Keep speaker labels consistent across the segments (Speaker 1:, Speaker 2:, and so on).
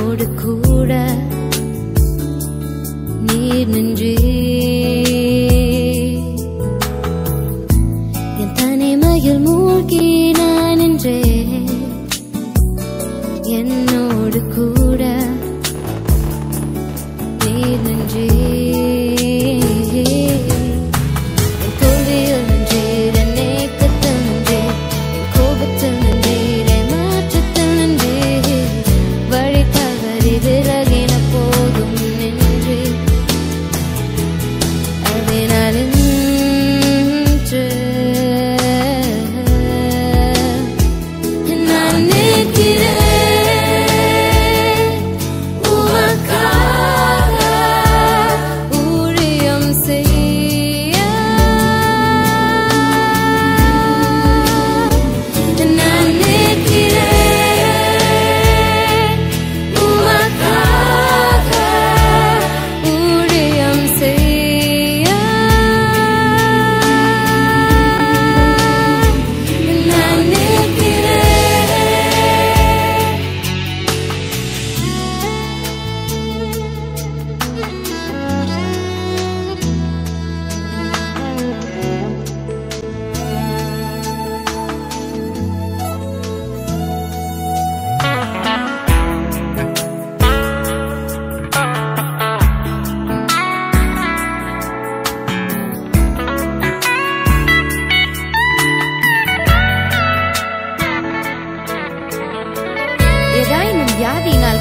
Speaker 1: என்னோடு கூட நீர் நின்றே. என் தனிமையில் மூழ்கி நான் நின்றே. என்னோடு கூட
Speaker 2: நீர் நின்றே.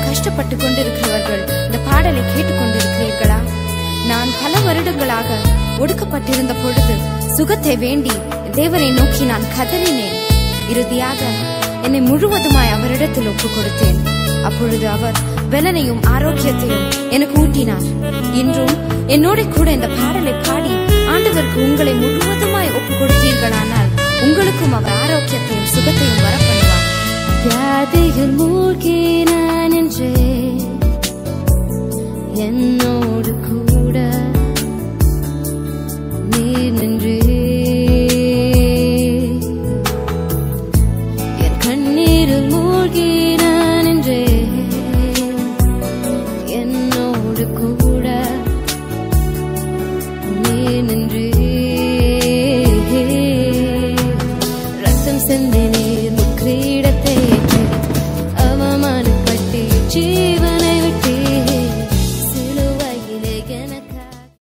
Speaker 2: கஷ்டப்பட்டு கொண்டிருக்கிறவர்கள் இந்த பாடலை கேட்டுக் கொண்டிருக்கிறீர்களா நான் பல வருடங்களாக ஒடுக்கப்பட்டிருந்த பொழுது சுகத்தை வேண்டி தேவனை நோக்கி நான் கதறினேன். இறுதியாக என்னை முழுவதுமாய் அவரிடத்தில் ஒப்புக் கொடுத்தேன் அப்பொழுது அவர் பலனையும் ஆரோக்கியத்தையும் எனக்கு ஊட்டினார். இன்றும் என்னோட கூட இந்த பாடலை பாடி ஆண்டவருக்கு உங்களை முழுவதுமாய் ஒப்புக் கொடுத்தீர்களானால் உங்களுக்கும் அவர் ஆரோக்கியத்தையும் சுகத்தையும் வரப்பண்ணுவார்.
Speaker 1: என்னோடு கூட நீ நின்று. என் கண்ணீரில் மூழ்கி நான் நின்றே. என்னோடு கூட நீ நின்று. ரத்தம் சென்றேன்